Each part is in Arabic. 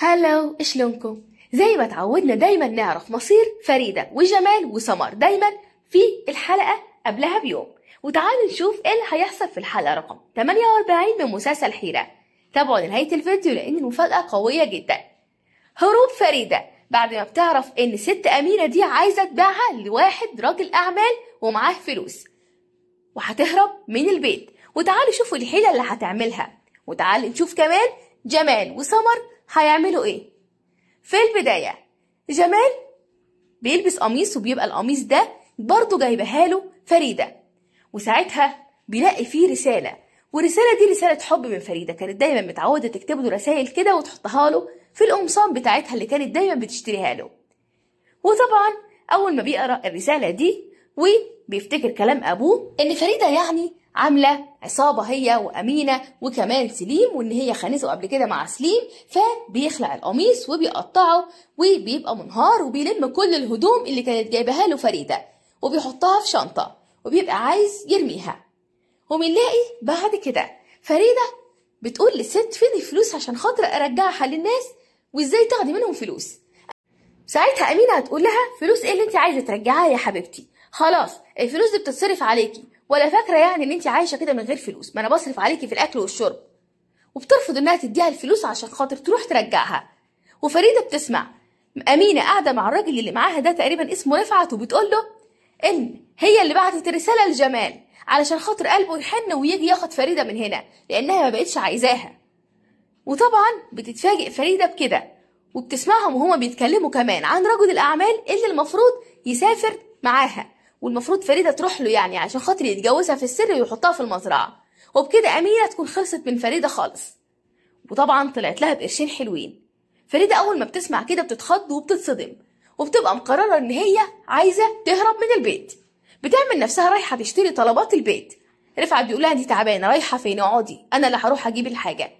هلو شلونكم زي ما تعودنا دايما نعرف مصير فريدة وجمال وسمر دايما في الحلقة قبلها بيوم. وتعالوا نشوف إيه اللي هيحصل في الحلقة رقم 48 من مسلسل حيرة. تابعوا لنهاية الفيديو لأن المفاجأة قوية جدا. هروب فريدة بعد ما بتعرف إن ست أمينة دي عايزة تبيعها لواحد راجل أعمال ومعاه فلوس. وهتهرب من البيت. وتعالوا شوفوا الحيلة اللي هتعملها. وتعالوا نشوف كمان جمال وسمر هيعملوا إيه؟ في البداية جمال بيلبس قميص وبيبقى القميص ده برضه جايبها له فريدة. وساعتها بيلاقي فيه رسالة والرسالة دي رسالة حب من فريدة. كانت دايما متعودة تكتب له رسائل كده وتحطها له في القمصان بتاعتها اللي كانت دايما بتشتريها له. وطبعا أول ما بيقرأ الرسالة دي وبيفتكر كلام أبوه إن فريدة يعني عاملة عصابة هي وأمينة وكمان سليم وإن هي خانته قبل كده مع سليم فبيخلع القميص وبيقطعه وبيبقى منهار وبيلم كل الهدوم اللي كانت جايبها له فريدة وبيحطها في شنطة وبيبقى عايز يرميها. وبنلاقي بعد كده فريدة بتقول للست فين الفلوس عشان خاطر أرجعها للناس وإزاي تاخدي منهم فلوس. ساعتها أمينة هتقول لها فلوس إيه اللي أنت عايزة ترجعها يا حبيبتي؟ خلاص الفلوس دي بتتصرف عليكي. ولا فاكرة يعني إن أنت عايشة كده من غير فلوس؟ ما أنا بصرف عليكي في الأكل والشرب. وبترفض إنها تديها الفلوس عشان خاطر تروح ترجعها. وفريدة بتسمع. أمينة قاعدة مع الراجل اللي معاها ده تقريبا اسمه رفعت وبتقول له إن هي اللي بعتت الرسالة لجمال علشان خاطر قلبه يحن ويجي ياخد فريدة من هنا لأنها ما بقتش عايزاها. وطبعا بتتفاجئ فريدة بكده وبتسمعهم وهما بيتكلموا كمان عن رجل الأعمال اللي المفروض يسافر معاها. والمفروض فريدة تروح له يعني عشان خاطر يتجوزها في السر ويحطها في المزرعة. وبكده أمينة تكون خلصت من فريدة خالص. وطبعا طلعت لها بقرشين حلوين. فريدة أول ما بتسمع كده بتتخض وبتتصدم وبتبقى مقررة إن هي عايزة تهرب من البيت. بتعمل نفسها رايحة تشتري طلبات البيت. رفعت بيقول لها دي تعبانة رايحة فين؟ اقعدي أنا اللي هروح أجيب الحاجة.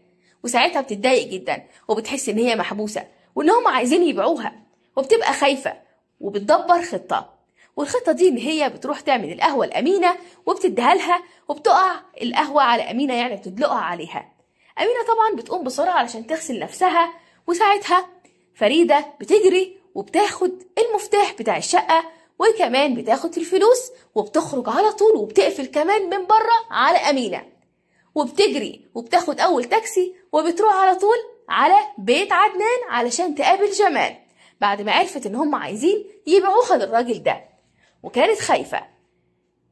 وساعتها بتتضايق جدا وبتحس إن هي محبوسة وإن هم عايزين يبيعوها. وبتبقى خايفة وبتدبر خطة. والخطة دي إن هي بتروح تعمل القهوة لأمينة وبتديها لها وبتقع القهوة على أمينة يعني بتدلقها عليها. أمينة طبعا بتقوم بسرعة علشان تغسل نفسها وساعتها فريدة بتجري وبتاخد المفتاح بتاع الشقة وكمان بتاخد الفلوس وبتخرج على طول وبتقفل كمان من بره على أمينة. وبتجري وبتاخد أول تاكسي وبتروح على طول على بيت عدنان علشان تقابل جمال بعد ما عرفت إن هم عايزين يبيعوها للراجل ده. وكانت خايفة.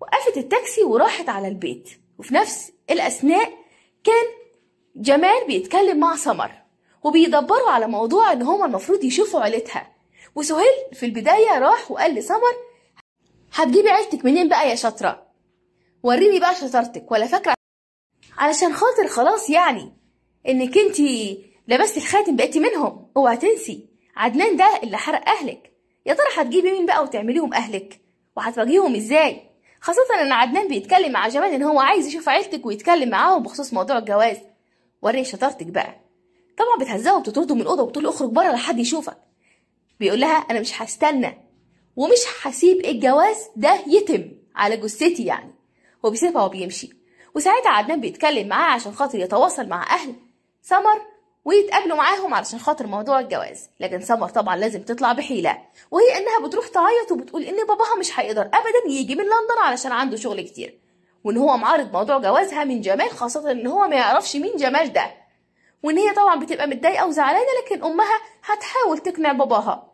وقفت التاكسي وراحت على البيت. وفي نفس الأثناء كان جمال بيتكلم مع سمر. وبيدبروا على موضوع إن هما المفروض يشوفوا عيلتها. وسهيل في البداية راح وقال لسمر هتجيبي عيلتك منين بقى يا شاطرة؟ وريني بقى شطارتك ولا فاكرة علشان خاطر خلاص يعني إنك انتي لبستي الخاتم بقيتي منهم. اوعى تنسي عدنان ده اللي حرق أهلك. يا ترى هتجيبي مين بقى وتعمليهم أهلك؟ وهتواجههم إزاي؟ خاصة إن عدنان بيتكلم مع جمال إن هو عايز يشوف عيلتك ويتكلم معاهم بخصوص موضوع الجواز. وريني شطارتك بقى. طبعا بتهزقه وبتطرده من الأوضة وبتقول اخرج بره لحد يشوفك. بيقول لها أنا مش هستنى. ومش هسيب الجواز ده يتم. على جثتي يعني. هو بيسيبها وبيمشي وساعتها عدنان بيتكلم معاه عشان خاطر يتواصل مع أهل. سمر ويتقابلوا معاهم علشان خاطر موضوع الجواز. لكن سمر طبعا لازم تطلع بحيلة. وهي إنها بتروح تعيط وبتقول إن باباها مش هيقدر ابدا يجي من لندن علشان عنده شغل كتير. وإن هو معارض موضوع جوازها من جمال خاصة إن هو ما يعرفش مين جمال ده. وإن هي طبعا بتبقى متضايقة وزعلانة لكن أمها هتحاول تقنع باباها.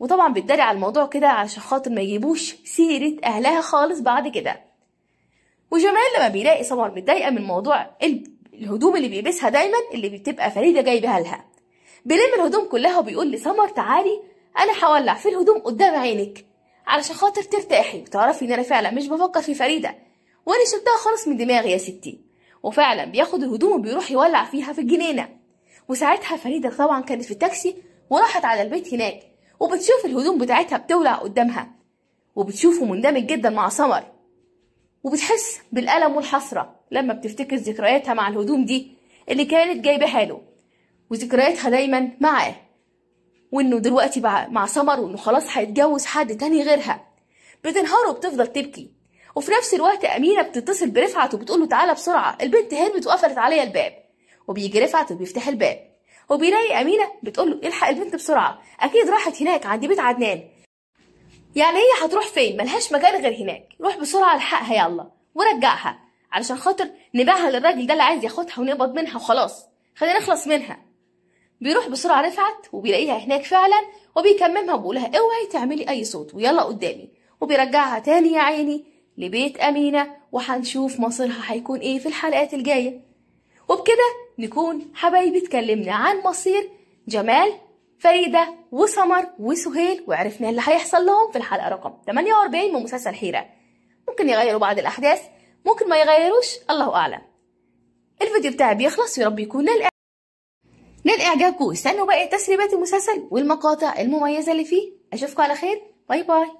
وطبعا بتداري على الموضوع كده عشان خاطر ما يجيبوش سيرة أهلها خالص بعد كده. وجمال لما بيلاقي سمر متضايقة من موضوع الهدوم اللي بيلبسها دايما اللي بتبقى فريدة جايبها لها. بيلم الهدوم كلها وبيقول لسمر تعالي أنا هولع في الهدوم قدام عينك علشان خاطر ترتاحي. وتعرفي إن أنا فعلا مش بفكر في فريدة وأنا شلتها خالص من دماغي يا ستي. وفعلا بياخد الهدوم وبيروح يولع فيها في الجنينة. وساعتها فريدة طبعا كانت في التاكسي وراحت على البيت هناك وبتشوف الهدوم بتاعتها بتولع قدامها. وبتشوفه مندمج جدا مع سمر. وبتحس بالألم والحسرة لما بتفتكر ذكرياتها مع الهدوم دي اللي كانت جايبها له وذكرياتها دايما معاه وإنه دلوقتي مع سمر وإنه خلاص هيتجوز حد تاني غيرها. بتنهار وبتفضل تبكي. وفي نفس الوقت أمينة بتتصل برفعت وبتقول له تعالى بسرعة البنت هربت وقفلت عليا الباب. وبيجي رفعت وبيفتح الباب. وبيلاقي أمينة بتقول له إلحق البنت بسرعة أكيد راحت هناك عند بيت عدنان. يعني هي هتروح فين؟ ملهاش مكان غير هناك. روح بسرعة الحقها يلا ورجعها علشان خاطر نبيعها للراجل ده اللي عايز ياخدها ونقبض منها وخلاص. خلينا نخلص منها. بيروح بسرعة رفعت وبيلاقيها هناك فعلا وبيكممها وبيقولها اوعي تعملي أي صوت ويلا قدامي. وبيرجعها تاني يا عيني لبيت أمينة وهنشوف مصيرها هيكون إيه في الحلقات الجاية. وبكده نكون حبايبي اتكلمنا عن مصير جمال فريدة وسمر وسهيل وعرفنا اللي هيحصل لهم في الحلقة رقم 48 من مسلسل حيرة. ممكن يغيروا بعض الأحداث ممكن ما يغيروش الله أعلم. الفيديو بتاعي بيخلص يا رب يكون نال نال إعجابكم واستنوا باقي تسريبات المسلسل والمقاطع المميزة اللي فيه. أشوفكم على خير. باي باي.